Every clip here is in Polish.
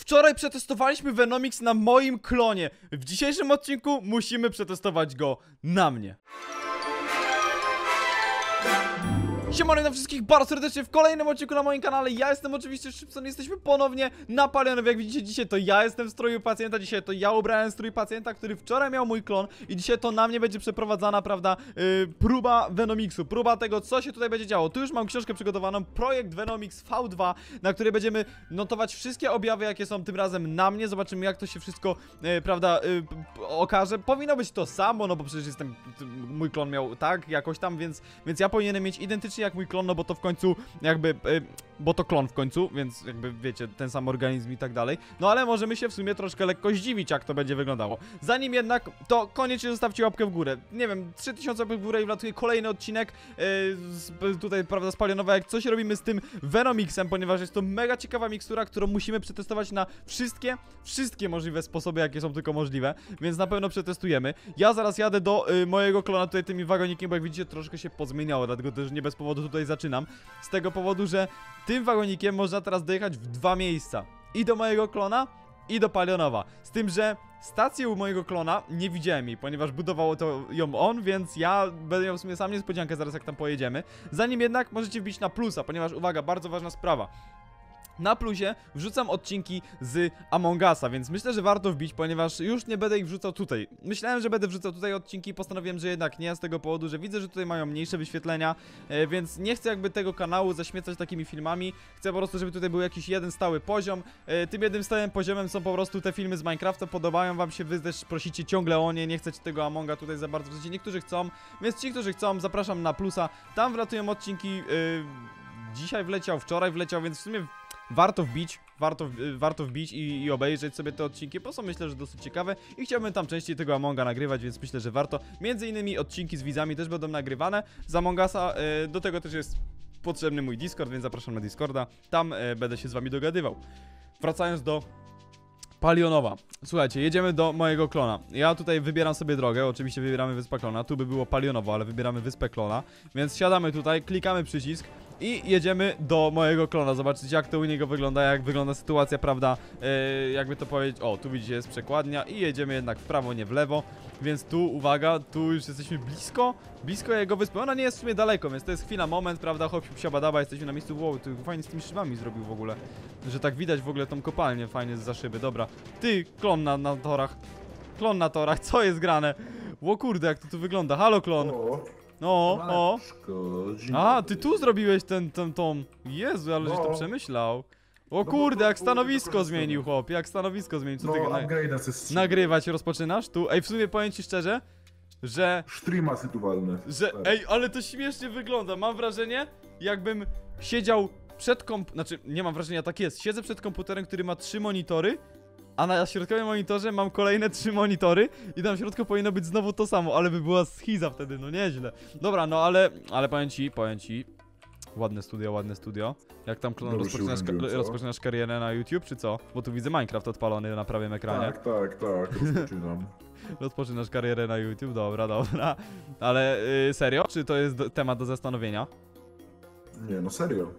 Wczoraj przetestowaliśmy Venomix na moim klonie. W dzisiejszym odcinku musimy przetestować go na mnie. Siemano na wszystkich bardzo serdecznie w kolejnym odcinku na moim kanale. Ja jestem oczywiście Szybson, jesteśmy ponownie na Palionowie Jak widzicie dzisiaj to ja jestem w stroju pacjenta Dzisiaj to ja ubrałem strój pacjenta, który wczoraj miał mój klon I dzisiaj to na mnie będzie przeprowadzana, prawda, yy, próba Venomixu Próba tego, co się tutaj będzie działo. Tu już mam książkę przygotowaną, projekt Venomix V2 Na której będziemy notować wszystkie objawy, jakie są tym razem na mnie. Zobaczymy jak to się wszystko, yy, prawda, yy, okaże. Powinno być to samo, no bo przecież jestem, mój klon miał tak, jakoś tam, więc, więc ja powinienem mieć identycznie jak mój klon, no bo to w końcu jakby, y, bo to klon w końcu, więc jakby wiecie, ten sam organizm i tak dalej. No ale możemy się w sumie troszkę lekko zdziwić, jak to będzie wyglądało. Zanim jednak, to koniecznie zostawcie łapkę w górę. Nie wiem, 3000 łapek w górę i wlatuje kolejny odcinek y, z, tutaj, prawda, spalionowa, jak coś robimy z tym Venomixem, ponieważ jest to mega ciekawa mikstura, którą musimy przetestować na wszystkie, wszystkie możliwe sposoby, jakie są tylko możliwe, więc na pewno przetestujemy. Ja zaraz jadę do y, mojego klona tutaj tymi wagonikiem, bo jak widzicie troszkę się pozmieniało, dlatego też nie bez powodu tutaj zaczynam. Z tego powodu, że tym wagonikiem można teraz dojechać w dwa miejsca. I do mojego klona, i do Palionowa. Z tym, że stację u mojego klona nie widziałem jej, ponieważ budowało to ją on, więc ja będę miał w sumie sam niespodziankę zaraz jak tam pojedziemy. Zanim jednak możecie wbić na plusa, ponieważ uwaga, bardzo ważna sprawa. Na plusie wrzucam odcinki z Among Usa, więc myślę, że warto wbić, ponieważ już nie będę ich wrzucał tutaj. Myślałem, że będę wrzucał tutaj odcinki, postanowiłem, że jednak nie, z tego powodu, że widzę, że tutaj mają mniejsze wyświetlenia, e, więc nie chcę jakby tego kanału zaśmiecać takimi filmami. Chcę po prostu, żeby tutaj był jakiś jeden stały poziom. E, tym jednym stałym poziomem są po prostu te filmy z Minecrafta, podobają wam się, wy też prosicie ciągle o nie, nie chcecie tego Amonga tutaj za bardzo, w sensie niektórzy chcą, więc ci, którzy chcą, zapraszam na plusa. Tam wlatują odcinki, e, dzisiaj wleciał, wczoraj wleciał, więc w sumie warto wbić, warto, w- warto wbić i, i obejrzeć sobie te odcinki, bo są myślę, że dosyć ciekawe i chciałbym tam częściej tego Amonga nagrywać, więc myślę, że warto. Między innymi odcinki z widzami też będą nagrywane z Among Usa, e, do tego też jest potrzebny mój Discord, więc zapraszam na Discorda, tam e, będę się z wami dogadywał. Wracając do Palionowa. Słuchajcie, jedziemy do mojego klona. Ja tutaj wybieram sobie drogę, oczywiście wybieramy wyspę klona. Tu by było Palionowo, ale wybieramy wyspę klona. Więc siadamy tutaj, klikamy przycisk i jedziemy do mojego klona. Zobaczycie jak to u niego wygląda, jak wygląda sytuacja, prawda? Yy, jakby to powiedzieć, o, tu widzicie jest przekładnia i jedziemy jednak w prawo, nie w lewo. Więc tu, uwaga, tu już jesteśmy blisko, blisko jego wyspy. Ona nie jest w sumie daleko, więc to jest chwila, moment, prawda? Hop, siabadaba, jesteśmy na miejscu. Wow, tu fajnie z tymi szybami zrobił w ogóle. Że tak widać w ogóle tą kopalnię fajnie za szyby. Dobra, ty, klon na, na torach. Klon na torach, co jest grane? Ło kurde, jak to tu wygląda. Halo, klon. O, No, o. Dzień A, ty tu zrobiłeś ten, ten tom. Jezu, ale żeś to No. przemyślał. O bo kurde, to jak było stanowisko wykorzystane. zmienił, chłop. Jak stanowisko zmienił. Co No, ty na... upgrade'a se strzelił. nagrywać rozpoczynasz tu? Ej, w sumie powiem ci szczerze, że Streama se tu walnę. że, Super. ej, ale to śmiesznie wygląda. Mam wrażenie, jakbym siedział przed komp... Znaczy, nie mam wrażenia, tak jest. Siedzę przed komputerem, który ma trzy monitory, a na środkowym monitorze mam kolejne trzy monitory i tam w środku powinno być znowu to samo, ale by była schiza wtedy, no nieźle. Dobra, no ale, ale powiem ci, powiem ci, ładne studio, ładne studio. Jak tam klon się rozpoczynasz, ka- rozpoczynasz karierę na YouTube, czy co? Bo tu widzę Minecraft odpalony na prawym ekranie. Tak, tak, tak, rozpoczynam. Rozpoczynasz karierę na YouTube, dobra, dobra. Ale y, serio? Czy to jest do, temat do zastanowienia? Nie, no serio.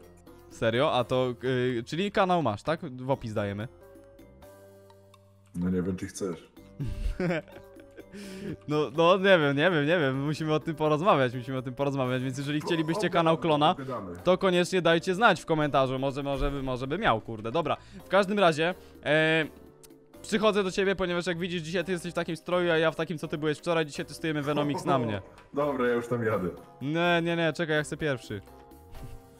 Serio? A to, y, czyli kanał masz, tak? W opis dajemy. No nie wiem, czy chcesz. No, no nie wiem, nie wiem, nie wiem. Musimy o tym porozmawiać, musimy o tym porozmawiać, więc jeżeli chcielibyście kanał klona, to koniecznie dajcie znać w komentarzu, może, może, by- może by miał, kurde. Dobra, w każdym razie, e, przychodzę do ciebie, ponieważ jak widzisz, dzisiaj ty jesteś w takim stroju, a ja w takim, co ty byłeś wczoraj, dzisiaj testujemy Venomix na mnie. Dobra, ja już tam jadę. Nie, nie, nie, czekaj, ja chcę pierwszy.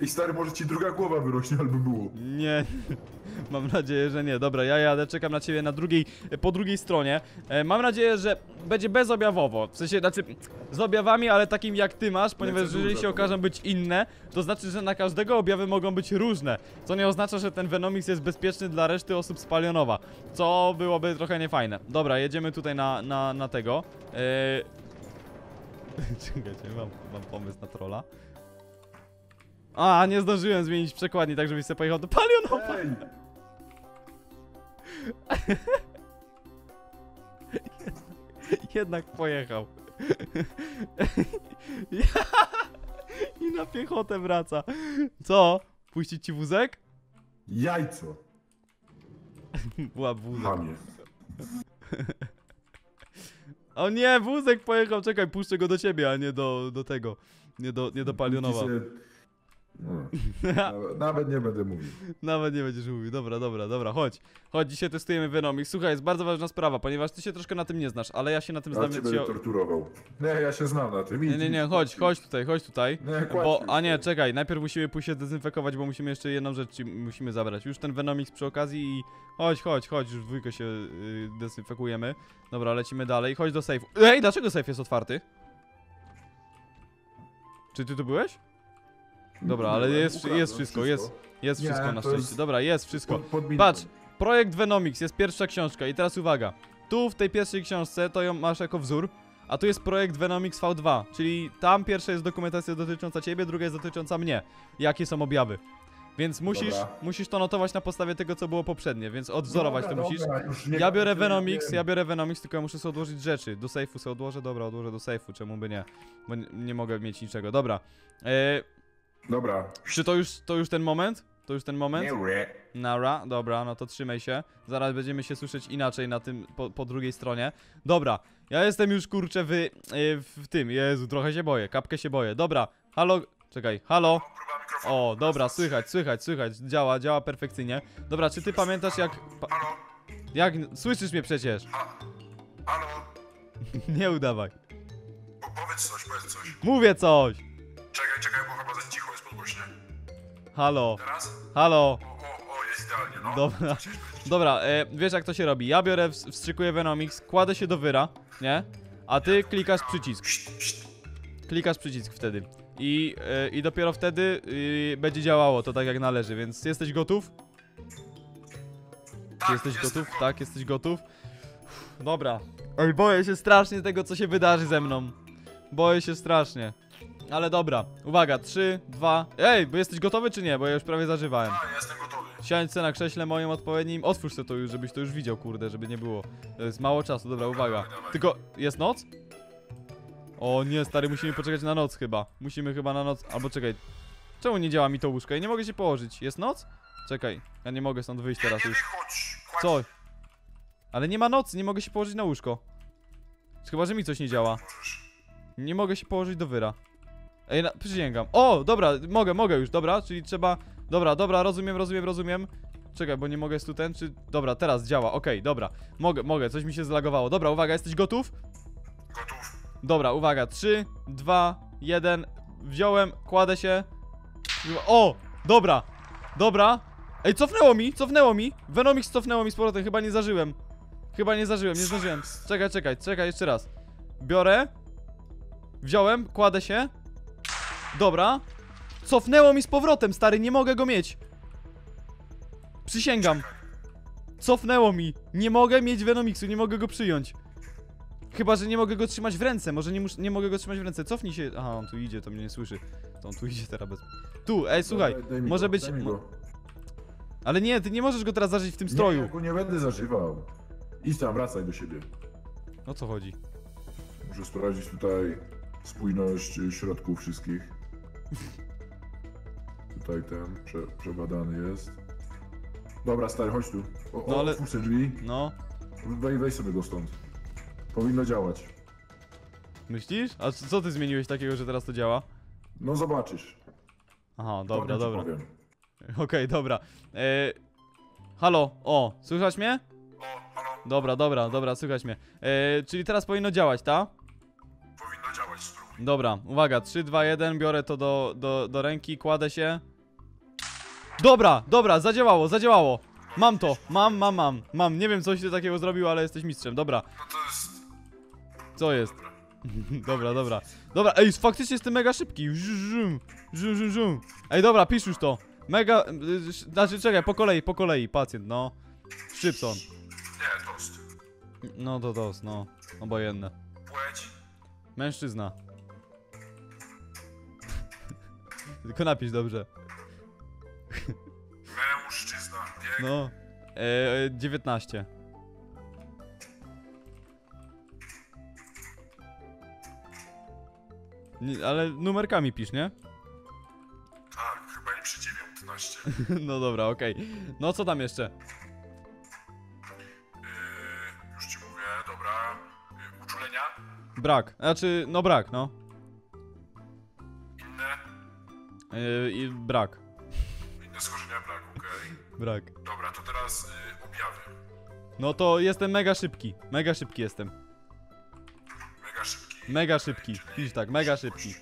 I stary, może ci druga głowa wyrośnie, albo było. Nie, mam nadzieję, że nie. Dobra, ja jadę, czekam na ciebie na drugiej, po drugiej stronie. E, mam nadzieję, że będzie bezobjawowo. W sensie, znaczy, z objawami, ale takim jak ty masz, ponieważ jeżeli dużo, się to okażą być inne, to znaczy, że na każdego objawy mogą być różne. Co nie oznacza, że ten Venomix jest bezpieczny dla reszty osób z Palionowa. Co byłoby trochę niefajne. Dobra, jedziemy tutaj na, na, na tego. E... Czekajcie, mam, mam pomysł na trolla. A, nie zdążyłem zmienić przekładni, tak żebyś sobie pojechał do Palionowa. Ej! Jednak pojechał. I na piechotę wraca. Co? Puścić ci wózek? Jajco. Była wózek. Mamie. O nie, wózek pojechał, czekaj, puszczę go do ciebie, a nie do, do tego. Nie do, nie do palionowa. No, nawet, nawet nie będę mówił. Nawet nie będziesz mówił. Dobra, dobra, dobra, chodź. Chodź, dzisiaj testujemy Venomix. Słuchaj, jest bardzo ważna sprawa, ponieważ ty się troszkę na tym nie znasz, ale ja się na tym Ja znam, cię więc będę torturował. Nie, ja się znam na tym. Nie, Idź, nie, nie, chodź, chodź tutaj, chodź tutaj. Nie, Bo, a nie, czekaj, najpierw musimy pójść się dezynfekować, bo musimy jeszcze jedną rzecz musimy zabrać. Już ten Venomix przy okazji i... Chodź, chodź, chodź, już dwójkę się y, dezynfekujemy. Dobra, lecimy dalej, chodź do sejfu. Ej, dlaczego sejf jest otwarty? Czy ty tu byłeś? Dobra, ale jest- jest wszystko, jest. Jest Nie, wszystko na szczęście. jest- Dobra, jest wszystko. Pod, pod Patrz, projekt Venomix, jest pierwsza książka i teraz uwaga. Tu w tej pierwszej książce to ją masz jako wzór, a tu jest projekt Venomix V2, czyli tam pierwsza jest dokumentacja dotycząca ciebie, druga jest dotycząca mnie. Jakie są objawy. Więc musisz, Dobra. musisz to notować na podstawie tego, co było poprzednie, więc odwzorować Dobra, to musisz. dobra, Ja biorę Venomix, ja biorę Venomix, tylko ja muszę sobie odłożyć rzeczy. Do sejfu sobie odłożę, dobra, odłożę do sejfu, czemu by nie? Bo nie, nie mogę mieć niczego. Dobra. E, Dobra. czy to już, to już ten moment? To już ten moment? Nara, dobra, no to trzymaj się. Zaraz będziemy się słyszeć inaczej na tym, po, po drugiej stronie. Dobra, ja jestem już kurczę w, y, w tym, Jezu, trochę się boję, kapkę się boję. Dobra, halo, czekaj, halo. O, dobra, słychać, słychać, słychać, działa, działa perfekcyjnie. Dobra, czy ty pamiętasz jak... Pa, Halo? jak... Słyszysz mnie przecież? Ha. Halo? Nie udawaj. Po, powiedz coś, powiedz coś. Mówię coś! Czekaj, czekaj, bo chyba za cicho jest podgłośnie. Halo, Teraz? halo. O, o, o, jest idealnie, no. Dobra. Dobra, e, wiesz jak to się robi? Ja biorę, ws- wstrzykuję Venomix, kładę się do wyra, nie? A ty klikasz przycisk. Klikasz przycisk wtedy. I, e, i dopiero wtedy y, będzie działało to tak jak należy, więc jesteś gotów? Tak, jesteś gotów? Tak, jesteś gotów? Uff, Dobra. Oj, boję się strasznie tego, co się wydarzy ze mną. Boję się strasznie. Ale dobra, uwaga, 3, 2. Ej, bo jesteś gotowy czy nie? Bo ja już prawie zażywałem. Tak, jestem gotowy. Siądź se na krześle moim odpowiednim. Otwórz to już, żebyś to już widział, kurde, żeby nie było. To jest mało czasu, dobra, uwaga. Tylko, jest noc? O nie, stary, musimy poczekać na noc chyba. Musimy chyba na noc, albo czekaj. Czemu nie działa mi to łóżko? Ja nie mogę się położyć. Jest noc? Czekaj, ja nie mogę stąd wyjść teraz już. Co? Ale nie ma nocy, nie mogę się położyć na łóżko. Chyba, że mi coś nie działa. Nie mogę się położyć do wyra. Ej, na, przysięgam. O, dobra, mogę, mogę już, dobra, czyli trzeba... Dobra, dobra, rozumiem, rozumiem, rozumiem. Czekaj, bo nie mogę jest tu ten, czy... Dobra, teraz działa, okej, dobra. Mogę, mogę, coś mi się zlagowało. Dobra, uwaga, jesteś gotów? Gotów. Dobra, uwaga, 3, 2, 1. Wziąłem, kładę się. O! Dobra! Dobra! Ej, cofnęło mi, cofnęło mi! Venomix cofnęło mi z powrotem, chyba nie zażyłem. Chyba nie zażyłem, nie zdążyłem. Czekaj, czekaj, czekaj, jeszcze raz. Biorę. Wziąłem, kładę się. Dobra. Cofnęło mi z powrotem, stary, nie mogę go mieć. Przysięgam. Cofnęło mi. Nie mogę mieć Venomixu, nie mogę go przyjąć. Chyba, że nie mogę go trzymać w ręce. Może nie, nie mogę go trzymać w ręce. Cofnij się. Aha, on tu idzie, to mnie nie słyszy. To on tu idzie teraz bez. Tu, ej, słuchaj. Daj, daj może go, być-. Ale nie, ty nie możesz go teraz zażyć w tym Nie, stroju. ja go nie będę zażywał. Idź tam, wracaj do siebie. O co chodzi? Muszę sprawdzić tutaj spójność środków wszystkich. Tutaj ten prze, przebadany jest. Dobra, stary, chodź tu. O, No no, ale- ale... drzwi. No, Wej, weź sobie go stąd. Powinno działać. myślisz? A c- co ty zmieniłeś takiego, że teraz to działa? No zobaczysz. Aha, dobra, Potem ci dobra. powiem. Okej, dobra. E... Halo, o, słychać mnie? Dobra, dobra, dobra, słychać mnie. E... Czyli teraz powinno działać, tak? Dobra, uwaga, 3, 2, 1, biorę to do, do, do ręki, kładę się. Dobra, dobra, zadziałało, zadziałało. Mam to, mam, mam, mam, mam. Nie wiem, coś ty takiego zrobił, ale jesteś mistrzem. Dobra, No to jest... co jest? Dobra. dobra, dobra. Ej, faktycznie jestem mega szybki. Żum, żum, żum, żum. Ej, dobra, pisz już to. Mega, y, znaczy, czekaj, po kolei, po kolei, pacjent, no. Szybson. Nie, tost. No to to, no, obojętne. Płeć. Mężczyzna. Tylko napisz dobrze. Mężczyzna, tak? bieg. No. E, e 19. Nie, ale numerkami pisz, nie? Tak, chyba nie przy 19. no dobra, okej. No co tam jeszcze? E, już ci mówię, dobra. E, uczulenia? Brak. Znaczy, no brak, no. Yy, i brak. Inne schorzenia brak, okej. Brak. Dobra, to teraz y, objawy. No to jestem mega szybki. Mega szybki jestem. Mega szybki. Mega szybki. Pisz tak, mega szybki.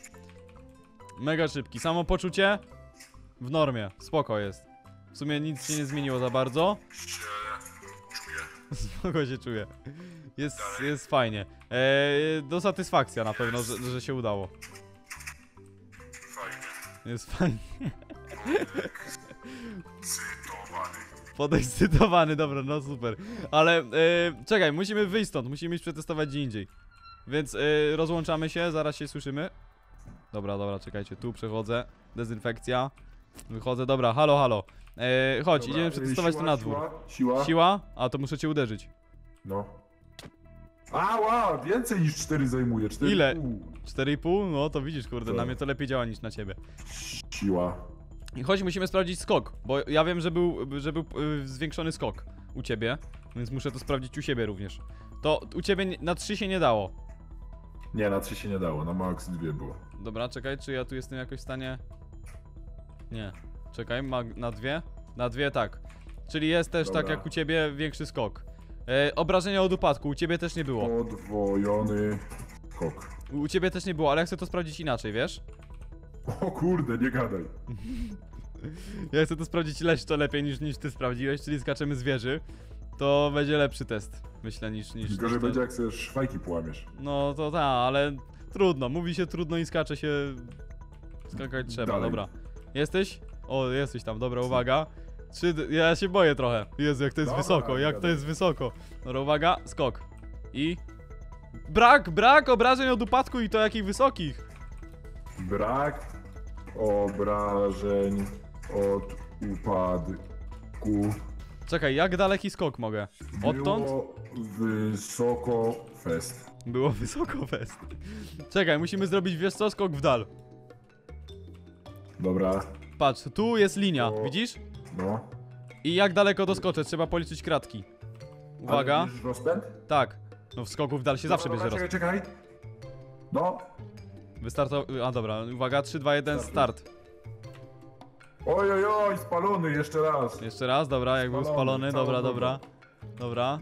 Mega szybki. Samopoczucie? W normie. Spoko jest. W sumie nic się nie zmieniło za bardzo. Się czuję. Spoko się czuję. Jest, jest fajnie. Eee, do satysfakcja na pewno, że, że się udało. Jest fajnie. Cytowany. Podekscytowany, dobra, no super. Ale e, czekaj, musimy wyjść stąd, musimy iść przetestować gdzie indziej. Więc e, rozłączamy się, zaraz się słyszymy. Dobra, dobra, czekajcie, tu przechodzę. Dezynfekcja. Wychodzę, dobra, halo, halo. E, chodź, Dobra, idziemy y, przetestować siła, to na dwór. Siła, siła. Siła? A to muszę cię uderzyć. No. Ała, więcej niż 4 zajmuje. 4 Ile? 4,5? No to widzisz, kurde, na Tak. mnie to lepiej działa niż na ciebie. Siła. I chodź, musimy sprawdzić skok, bo ja wiem, że był, że był y, zwiększony skok u ciebie, więc muszę to sprawdzić u siebie również. To u ciebie na 3 się nie dało. Nie, na 3 się nie dało, na max 2 było. Dobra, czekaj, czy ja tu jestem jakoś w stanie... Nie. Czekaj, ma na dwie? Na dwie, tak. Czyli jest też tak Dobra. jak u ciebie większy skok. E, obrażenia od upadku, u ciebie też nie było. Podwojony skok. U ciebie też nie było, ale ja chcę to sprawdzić inaczej, wiesz? O kurde, nie gadaj. Ja chcę to sprawdzić leszczo lepiej niż, niż ty sprawdziłeś, czyli skaczemy z wieży. To będzie lepszy test, myślę, niż... niż, ten. będzie jak sobie szwajki połamiesz. No to ta, ale trudno, mówi się trudno i skacze się... Skakać trzeba, Dalej. dobra. Jesteś? O, jesteś tam, dobra, uwaga. Trzy, d- ja się boję trochę. Jezu, jak to jest Dobra, wysoko, jak to jest wysoko. Dobra, uwaga, skok. I... Brak, brak obrażeń od upadku i to jakich wysokich. Brak obrażeń od upadku. Czekaj, jak daleki skok mogę? Odtąd? Było wysoko fest. Było wysoko fest. Czekaj, musimy zrobić, wiesz co, skok w dal. Dobra, Patrz, tu jest linia, O. widzisz? No. I jak daleko doskoczę, trzeba policzyć kratki. Uwaga. Ale rozpęd? Tak. No w skoku w dal się zawsze Dobra, bierze dobra, roz... Czekaj, czekaj. No. Wystartował... A dobra, uwaga, 3, 2, 1, Startuj. start. Oj, oj, oj, spalony jeszcze raz. Jeszcze raz, dobra, jak był Spalony, spalony, całą dobra, dobra. Dobra.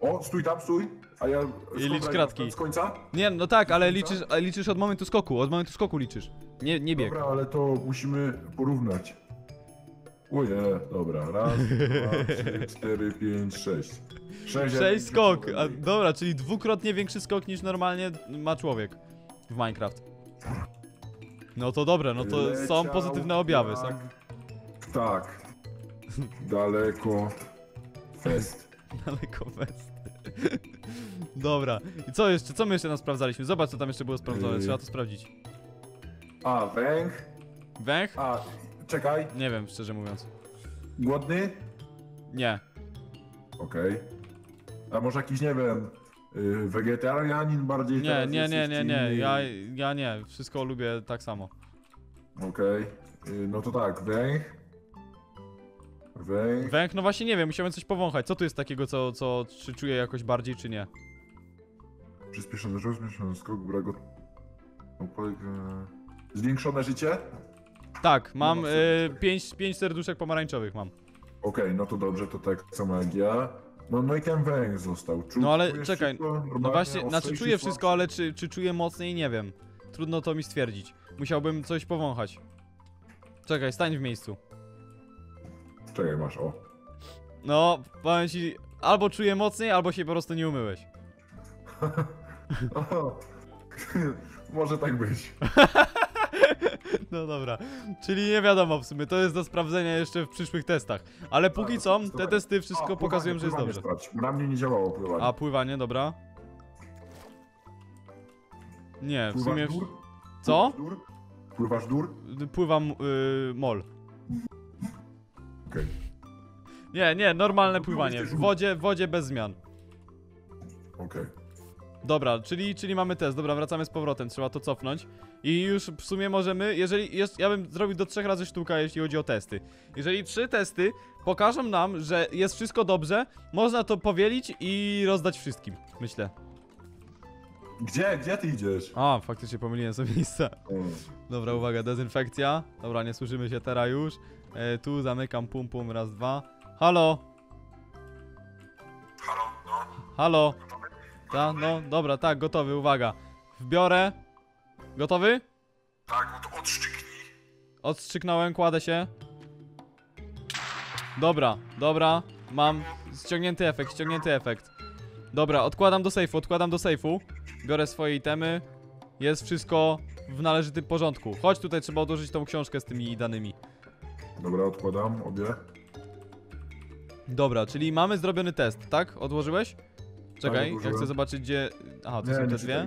O, stój tam, stój. A ja... I licz kratki. rozpęd Z końca? Nie, no tak, ale liczysz, ale liczysz od momentu skoku, od momentu skoku liczysz. Nie, nie bieg. Dobra, ale to musimy porównać. Oje, dobra. Raz, dwa, trzy, cztery, pięć, sześć. Sześć, Sześć skok, a, dobra, czyli dwukrotnie większy skok niż normalnie ma człowiek w Minecraft. No to dobre, no to są Leciał pozytywne objawy. Są... jak Tak. Daleko. Fest. Daleko west. Dobra. I co jeszcze? Co my jeszcze tam sprawdzaliśmy? Zobacz, co tam jeszcze było sprawdzone. Yy. Trzeba to sprawdzić. A, węch. Węch? A, czekaj. Nie wiem, szczerze mówiąc. Głodny? Nie. Okej. A może jakiś, nie wiem, y, wegetarianin bardziej Nie, teraz nie, jest, nie, nie, nie. inny? Ja, ja nie. Wszystko lubię tak samo. Okej. Y, No to tak, węch. Węch. Węch, no właśnie nie wiem, musiałem coś powąchać. Co tu jest takiego, co, co czy czuję jakoś bardziej, czy nie? Przyspieszony wzrost, zmniejszony skok, brak od... opłek, e, Zwiększone życie? Tak, mam No, y, pięć, pięć serduszek pomarańczowych mam. Okej, no to dobrze, to tak samo jak ja. No, no i ten węch został. Czu, No ale czujesz czekaj, wszystko No normalnie, właśnie, znaczy ostrzejszy, czuję wszystko, ale czy, czy czuję mocniej, nie wiem. Trudno to mi stwierdzić. Musiałbym coś powąchać. Czekaj, stań w miejscu. Czekaj, masz, o. No, powiem ci, albo czuję mocniej, albo się po prostu nie umyłeś. Może tak być. No dobra, czyli nie wiadomo w sumie, to jest do sprawdzenia jeszcze w przyszłych testach. Ale póki co, te testy wszystko pokazują, że jest dobrze. Na mnie nie działało pływanie. A pływanie, dobra. Nie, w Pływasz sumie... dur? Co? Pływasz dur? Pływam y, mol. Okej. Nie, nie, normalne No, pływanie. W wodzie, w wodzie bez zmian. Okej. Dobra, czyli, czyli mamy test. Dobra, wracamy z powrotem, trzeba to cofnąć. I już w sumie możemy, jeżeli jest, ja bym zrobił do trzech razy sztuka, jeśli chodzi o testy. Jeżeli trzy testy pokażą nam, że jest wszystko dobrze, można to powielić i rozdać wszystkim, myślę. Gdzie, gdzie ty idziesz? A, faktycznie pomyliłem sobie miejsce. O, Dobra, uwaga, dezynfekcja. Dobra, nie słyszymy się teraz już. E, tu zamykam, pum, pum, raz, dwa. Halo, Halo, no. halo. Ta, no, dobra, tak, gotowy, uwaga. Wbiorę. Gotowy? Tak, to odszczyknij. Odstrzyknąłem, kładę się. Dobra, dobra, mam ściągnięty efekt, ściągnięty efekt. Dobra, odkładam do sejfu, odkładam do sejfu. Biorę swoje itemy. Jest wszystko w należytym porządku. Chodź tutaj, trzeba odłożyć tą książkę z tymi danymi. Dobra, odkładam obie. Dobra, czyli mamy zrobiony test, tak? Odłożyłeś? Czekaj, ja chcę zobaczyć gdzie... Aha, to Nie, są te dwie?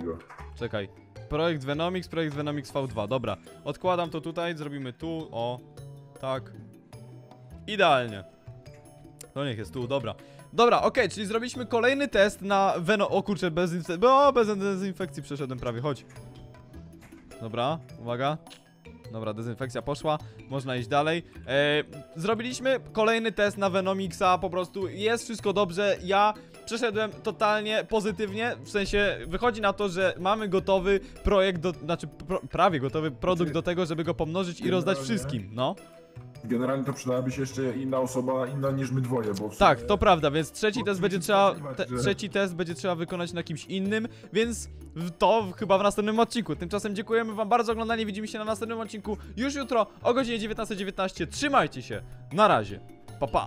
Czekaj. Projekt Venomix, projekt Venomix V2. Dobra, odkładam to tutaj, zrobimy tu, o, tak. Idealnie. To niech jest tu, dobra. Dobra, okej, czyli zrobiliśmy kolejny test na Veno... O kurczę, bez, infe... o, bez dezynfekcji przeszedłem prawie, chodź. Dobra, uwaga. Dobra, dezynfekcja poszła, można iść dalej. E, zrobiliśmy kolejny test na Venomixa, po prostu jest wszystko dobrze. Ja przeszedłem totalnie pozytywnie, w sensie wychodzi na to, że mamy gotowy projekt, do, znaczy pro, prawie gotowy produkt Znaczy, do tego, żeby go pomnożyć i rozdać wszystkim, no. Generalnie to przydałaby się jeszcze inna osoba, inna niż my dwoje, bo Tak, to prawda, więc trzeci test będzie trzeba, te, że- trzeci test będzie trzeba wykonać na kimś innym, więc to chyba w następnym odcinku. Tymczasem dziękujemy wam bardzo za oglądanie, widzimy się na następnym odcinku już jutro o godzinie 19.19. Trzymajcie się, na razie, pa pa.